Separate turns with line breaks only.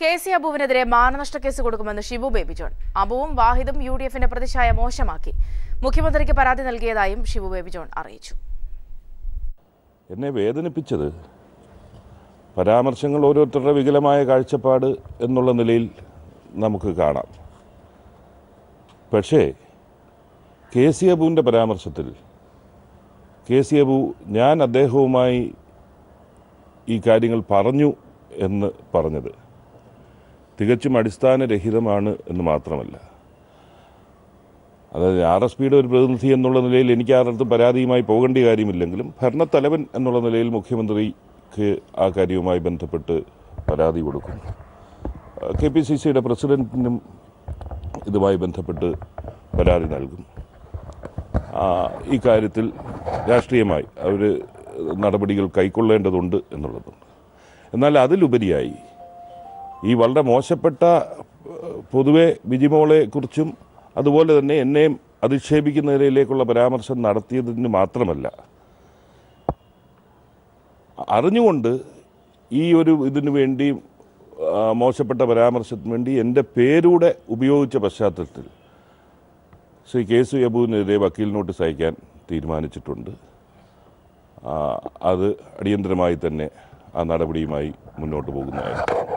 K C അബുവിനെതിരെ മാനനഷ്ട case കൊടുക്കുമെന്ന് ഷിബു ബേബി ജോൺ അബുവും വാഹിദും യു ഡി എഫിന്റെ പ്രതിച്ഛായ മോശമാക്കി. മുഖ്യമന്ത്രിക്ക് പരാതി നൽകിയതായും ഷിബു ബേബി ജോൺ അറിയിച്ചു.
എന്നെ വേദനിപ്പിച്ചത് പരാമർശങ്ങൾ ഓരോരുത്തരുടെ വികലമായ കാഴ്ചപ്പാട് എന്നുള്ള നിലയിൽ നമുക്ക് കാണാം. പക്ഷേ കെ സി അബുവിന്റെ പരാമർശത്തിൽ കെ സി അബു ഞാൻ അദ്ദേഹവുമായി ഈ കാര്യങ്ങൾ പറഞ്ഞു എന്ന് പറഞ്ഞത്. തികച്ചും അടിസ്ഥാനരഹിതമാണ് എന്ന് മാത്രമല്ല. അതായത് ആർ എസ് പിയുടെ ഒരു പ്രതിനിധി എന്നുള്ള നിലയിൽ എനിക്ക് ആരുടെ പരാതിയുമായി പോകേണ്ട കാര്യമില്ലെങ്കിലും ഭരണത്തലവൻ എന്നുള്ള നിലയിൽ മുഖ്യമന്ത്രിക്ക് ആ കാര്യവുമായി ബന്ധപ്പെട്ട് പരാതി കൊടുക്കും കെ പി സി സിയുടെ പ്രസിഡന്റിനും ഇതുമായി ബന്ധപ്പെട്ട് പരാതി നൽകും ഇക്കാര്യത്തിൽ രാഷ്ട്രീയമായി അവർ നടപടികൾ കൈക്കൊള്ളേണ്ടതുണ്ട് എന്നുള്ളതുണ്ട്. എന്നാൽ അതിലുപരിയായി ഈ വളരെ മോശപ്പെട്ട പൊതുവെ ബിജിമോളെക്കുറിച്ചും അതുപോലെ തന്നെ എന്നെയും അധിക്ഷേപിക്കുന്ന നിലയിലേക്കുള്ള പരാമർശം നടത്തിയതിന് മാത്രമല്ല. അറിഞ്ഞുകൊണ്ട് ഈ ഒരു ഇതിനു വേണ്ടി മോശപ്പെട്ട പരാമർശത്തിന് വേണ്ടി എന്റെ പേരൂടെ ഉപയോഗിച്ച പശ്ചാത്തലത്തിൽ ശ്രീ കെ സു യബുവിനെതിരെ വക്കീൽ നോട്ടീസ് അയക്കാൻ തീരുമാനിച്ചിട്ടുണ്ട്. അത് അടിയന്തരമായി തന്നെ ആ നടപടിയുമായി മുന്നോട്ട് പോകുന്നതായിരിക്കും.